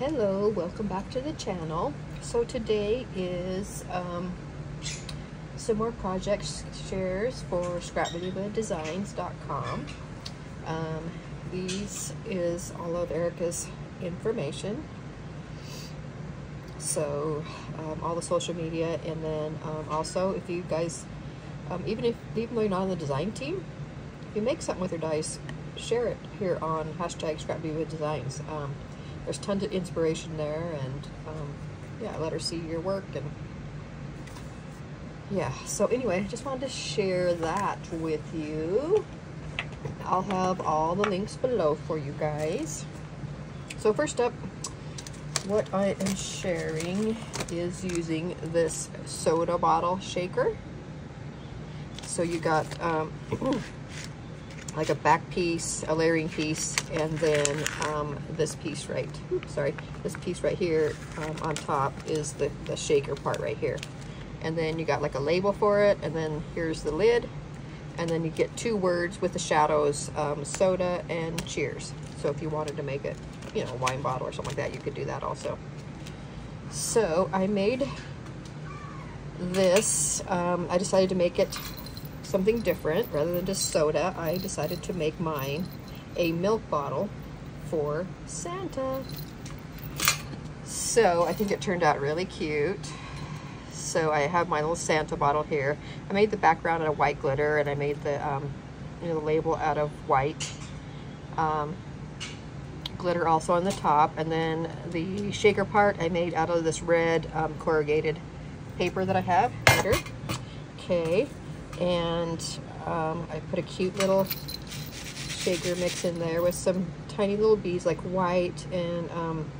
Hello, welcome back to the channel. So today is um, some more project shares for scrapdivadesigns.com. Um, these is all of Erica's information. So um, all the social media and then um, also if you guys, um, even if even though you're not on the design team, if you make something with your dice, share it here on hashtag scrapdivadesigns. Um, there's tons of inspiration there and um, yeah let her see your work and yeah. So anyway I just wanted to share that with you. I'll have all the links below for you guys. So first up what I am sharing is using this soda bottle shaker. So you got um, like a back piece, a layering piece, and then um, this piece right, oops, sorry, this piece right here um, on top is the, the shaker part right here. And then you got like a label for it, and then here's the lid, and then you get two words with the shadows, um, soda and cheers. So if you wanted to make it, you know, a wine bottle or something like that, you could do that also. So I made this, um, I decided to make it something different. Rather than just soda I decided to make mine a milk bottle for Santa. So I think it turned out really cute. So I have my little Santa bottle here. I made the background out of white glitter and I made the um, you know the label out of white um, glitter also on the top. And then the shaker part I made out of this red um, corrugated paper that I have. Okay and um, I put a cute little shaker mix in there with some tiny little beads like white and um,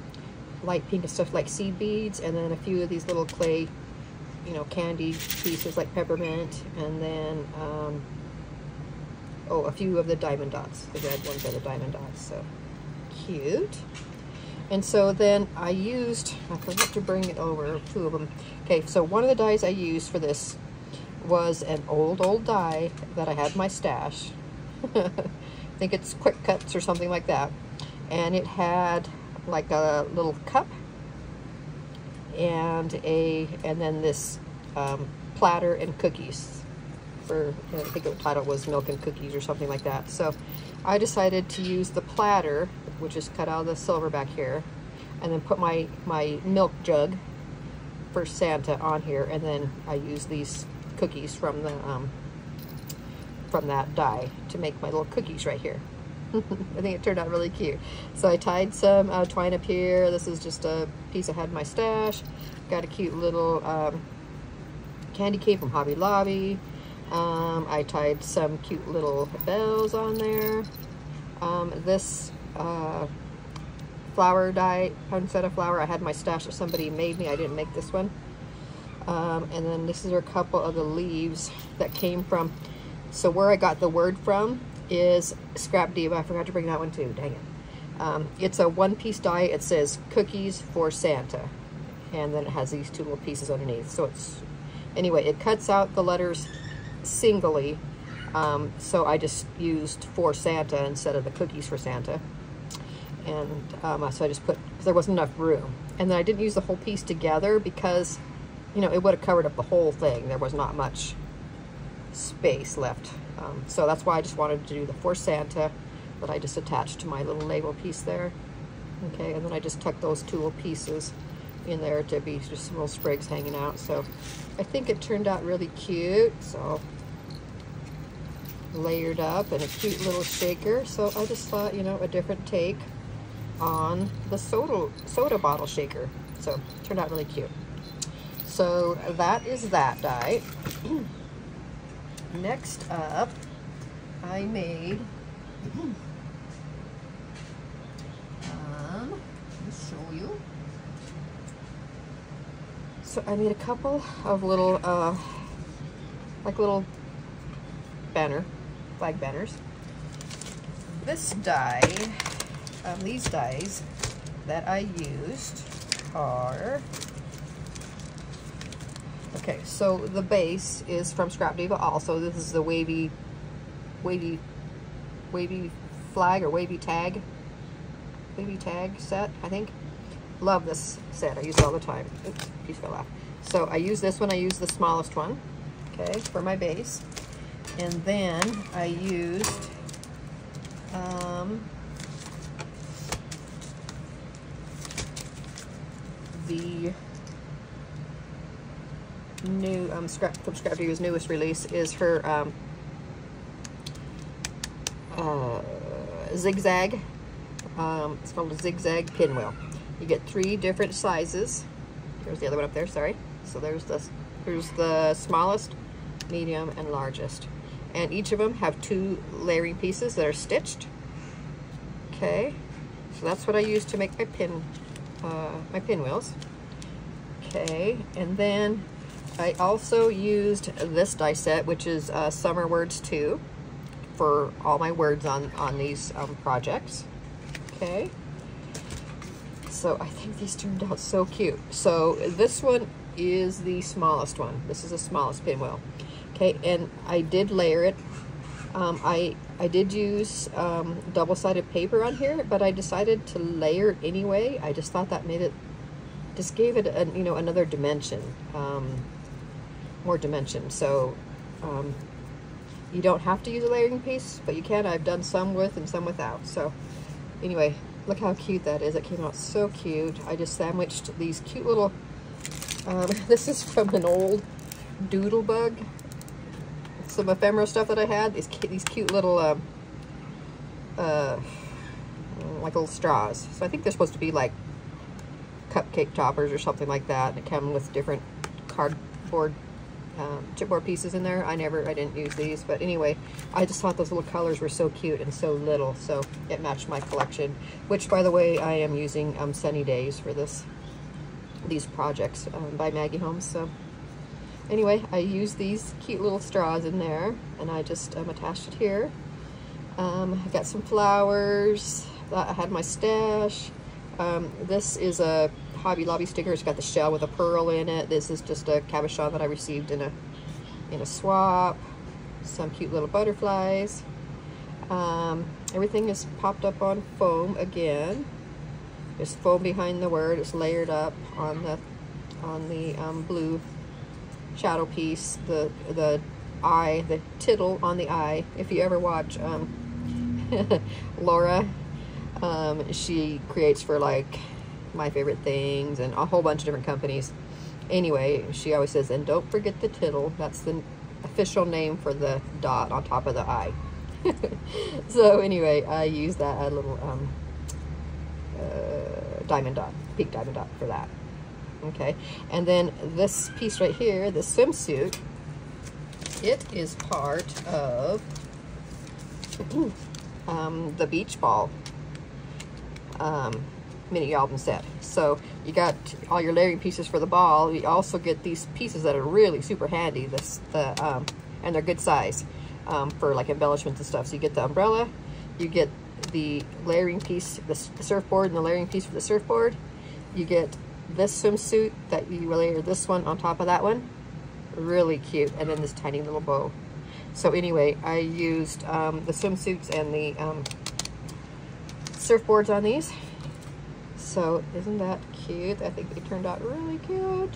light pink and stuff like seed beads and then a few of these little clay you know candy pieces like peppermint and then um, oh a few of the diamond dots the red ones are the diamond dots so cute. And so then I used I forgot to bring it over two of them okay so one of the dies I used for this was an old, old die that I had my stash. I think it's Quick Cuts or something like that. And it had like a little cup and a and then this um, platter and cookies for I think the title was milk and cookies or something like that. So I decided to use the platter, which is cut out of the silver back here, and then put my my milk jug for Santa on here, and then I use these cookies from the um, from that die to make my little cookies right here. I think it turned out really cute. So I tied some uh, twine up here. This is just a piece I had in my stash. Got a cute little um, candy cane from Hobby Lobby. Um, I tied some cute little bells on there. Um, this uh, flower die, poinsettia flower, I had my stash that somebody made me. I didn't make this one. Um, and then this is a couple of the leaves that came from. So where I got the word from is Scrap Diva. I forgot to bring that one too. Dang it. Um, it's a one-piece die. It says cookies for Santa, and then it has these two little pieces underneath. So it's anyway. It cuts out the letters singly. Um, so I just used for Santa instead of the cookies for Santa. And um, so I just put, there wasn't enough room. And then I didn't use the whole piece together because you know, it would have covered up the whole thing. There was not much space left. Um, so that's why I just wanted to do the For Santa that I just attached to my little label piece there. Okay, and then I just tucked those two little pieces in there to be just some little sprigs hanging out. So I think it turned out really cute. So layered up and a cute little shaker. So I just thought, you know, a different take on the soda, soda bottle shaker. So turned out really cute. So that is that die. Next up, I made, um, let me show you. So I made a couple of little, uh, like little banner, flag banners. This die, um, these dies that I used are Okay, so the base is from Scrap Diva also. This is the wavy, wavy, wavy flag or wavy tag, wavy tag set, I think. Love this set. I use it all the time. Oops, piece fell off. So I use this one. I use the smallest one, okay, for my base. And then I used um, the new um, Scrap from Scrap newest release is her um, uh, zigzag. Um, it's called a zigzag pinwheel. You get three different sizes. There's the other one up there. Sorry. So there's the there's the smallest, medium, and largest, and each of them have two layering pieces that are stitched. Okay, so that's what I use to make my pin uh, my pinwheels. Okay, and then I also used this die set, which is uh, Summer Words 2, for all my words on, on these um, projects. Okay. So I think these turned out so cute. So this one is the smallest one. This is the smallest pinwheel. Okay, and I did layer it. Um, I, I did use um, double-sided paper on here, but I decided to layer it anyway. I just thought that made it, just gave it, a, you know, another dimension. Um, more dimension. So um, you don't have to use a layering piece, but you can. I've done some with and some without. So anyway, look how cute that is. It came out so cute. I just sandwiched these cute little, um, this is from an old Doodlebug. Some ephemera stuff that I had. These, these cute little, uh, uh, like little straws. So I think they're supposed to be like cupcake toppers or something like that. And it came with different cardboard um, chipboard pieces in there. I never, I didn't use these, but anyway, I just thought those little colors were so cute and so little, so it matched my collection, which by the way, I am using um, Sunny Days for this, these projects um, by Maggie Holmes, so anyway, I used these cute little straws in there, and I just um, attached it here. Um, I got some flowers, I had my stash. Um, this is a Hobby Lobby sticker. It's got the shell with a pearl in it. This is just a cabochon that I received in a in a swap. Some cute little butterflies. Um, everything is popped up on foam again. There's foam behind the word. It's layered up on the on the um, blue shadow piece. The the eye, the tittle on the eye. If you ever watch um, Laura, um, she creates for like my favorite things and a whole bunch of different companies. Anyway, she always says, and don't forget the tittle. That's the official name for the dot on top of the eye. so anyway, I use that a little um, uh, diamond dot, peak diamond dot for that. Okay, and then this piece right here, the swimsuit, it is part of um, the beach ball um, mini album set. So you got all your layering pieces for the ball. You also get these pieces that are really super handy. This the um, and they're good size um, for like embellishments and stuff. So you get the umbrella, you get the layering piece, the, surfboard, and the layering piece for the surfboard. You get this swimsuit that you layer this one on top of that one. Really cute. And then this tiny little bow. So anyway, I used um, the swimsuits and the um, surfboards on these so isn't that cute? I think they turned out really cute.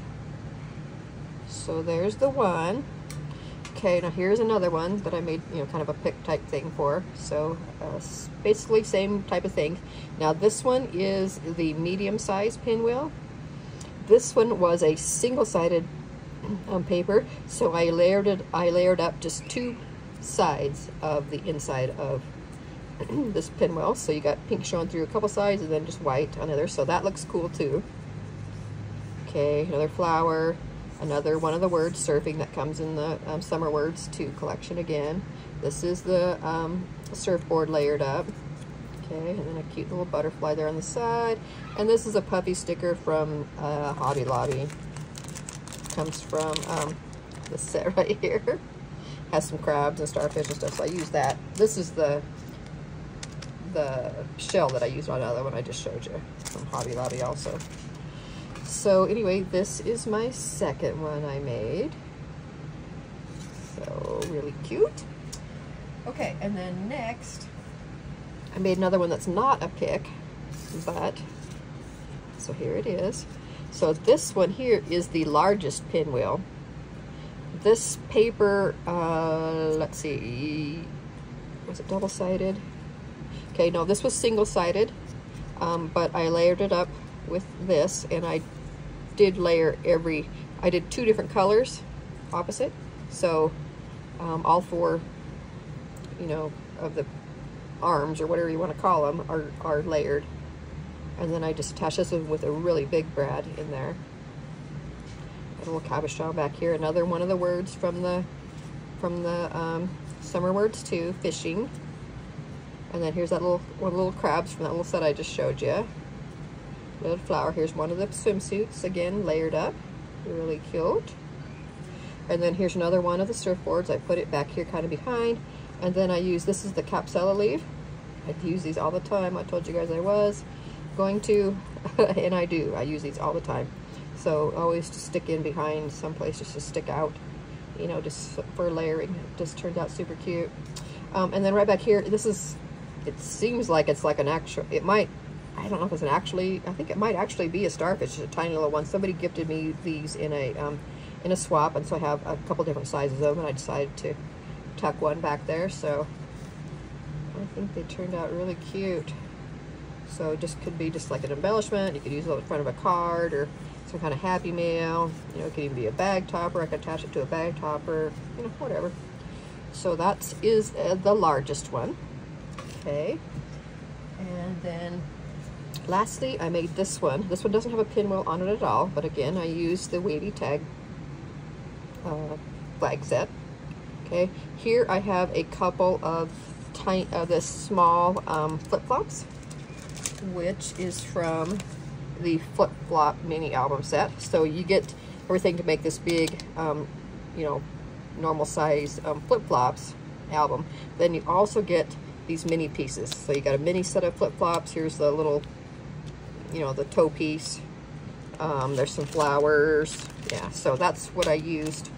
So there's the one. Okay, now here's another one that I made, you know, kind of a pick type thing for. So uh, basically same type of thing. Now this one is the medium size pinwheel. This one was a single-sided um, paper, so I layered it. I layered up just two sides of the inside of this pinwheel. So you got pink showing through a couple sides and then just white on others. So that looks cool too. Okay, another flower, another one of the words, surfing, that comes in the um, Summer Words 2 collection again. This is the um, surfboard layered up. Okay, and then a cute little butterfly there on the side. And this is a puppy sticker from uh, Hobby Lobby. Comes from um, the set right here. Has some crabs and starfish and stuff, so I use that. This is the the shell that I used on the other one I just showed you from Hobby Lobby also. So anyway, this is my second one I made. So really cute. Okay, and then next, I made another one that's not a pick, but So here it is. So this one here is the largest pinwheel. This paper, uh, let's see, was it double-sided? Okay, no, this was single-sided, um, but I layered it up with this, and I did layer every, I did two different colors opposite, so um, all four, you know, of the arms, or whatever you want to call them, are, are layered. And then I just attach this with a really big brad in there. A little cabochon back here. Another one of the words from the from the um, summer words too, fishing. And then here's that little one little crabs from that little set I just showed you. Little flower. Here's one of the swimsuits again, layered up. Really cute. And then here's another one of the surfboards. I put it back here kind of behind. And then I use, this is the capsella leaf. I use these all the time. I told you guys I was going to, and I do. I use these all the time. So always to stick in behind someplace just to stick out, you know, just for layering. It just turns out super cute. Um, and then right back here, this is, it seems like it's like an actual, it might, I don't know if it's an actually, I think it might actually be a starfish, a tiny little one. Somebody gifted me these in a, um, in a swap, and so I have a couple different sizes of them, and I decided to tuck one back there, so I think they turned out really cute. So it just could be just like an embellishment. You could use it in front of a card or some kind of happy mail. You know, it could even be a bag topper. I could attach it to a bag topper, you know, whatever. So that is uh, the largest one. Okay. And then lastly, I made this one. This one doesn't have a pinwheel on it at all, but again, I used the wavy tag uh, flag set. Okay, here I have a couple of tiny, uh, this small um, flip-flops which is from the Flip Flop mini album set. So you get everything to make this big, um, you know, normal size um, flip flops album. Then you also get these mini pieces. So you got a mini set of flip flops. Here's the little, you know, the toe piece. Um, there's some flowers. Yeah, so that's what I used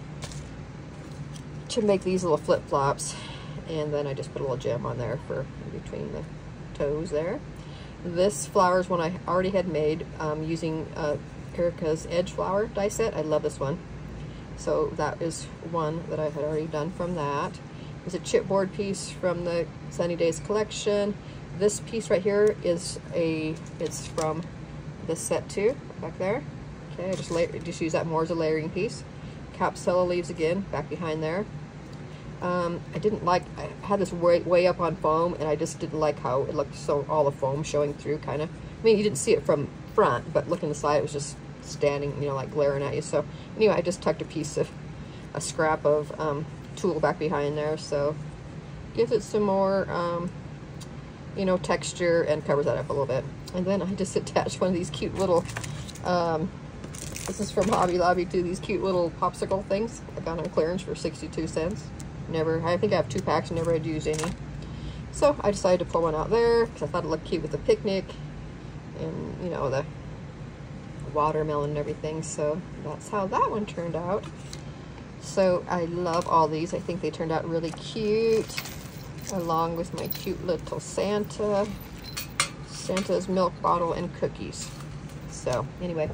to make these little flip flops. And then I just put a little gem on there for between the toes there. This flower is one I already had made um, using uh, Erica's Edge Flower die set. I love this one. So that is one that I had already done from that. It's a chipboard piece from the Sunny Days collection. This piece right here is a, it's from this set too, back there. Okay, I just, layer, just use that more as a layering piece. Capsella leaves again, back behind there. Um, I didn't like, I had this way, way up on foam and I just didn't like how it looked so, all the foam showing through kind of. I mean, you didn't see it from front, but looking the side, it was just standing, you know, like glaring at you. So anyway, I just tucked a piece of, a scrap of um, tulle back behind there. So gives it some more, um, you know, texture and covers that up a little bit. And then I just attached one of these cute little, um, this is from Hobby Lobby too, these cute little popsicle things I found on clearance for 62 cents. Never, I think I have two packs, never had used any. So I decided to pull one out there because I thought it looked cute with the picnic and, you know, the watermelon and everything. So that's how that one turned out. So I love all these. I think they turned out really cute along with my cute little Santa, Santa's milk bottle and cookies. So anyway,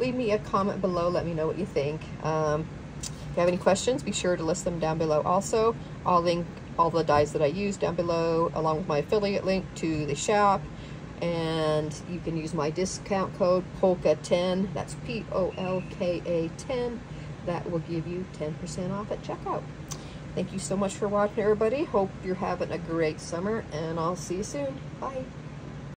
leave me a comment below. Let me know what you think. Um, you have any questions, be sure to list them down below also. I'll link all the dies that I use down below, along with my affiliate link to the shop. And you can use my discount code POLKA10, that's P-O-L-K-A 10. That will give you 10% off at checkout. Thank you so much for watching, everybody. Hope you're having a great summer, and I'll see you soon. Bye.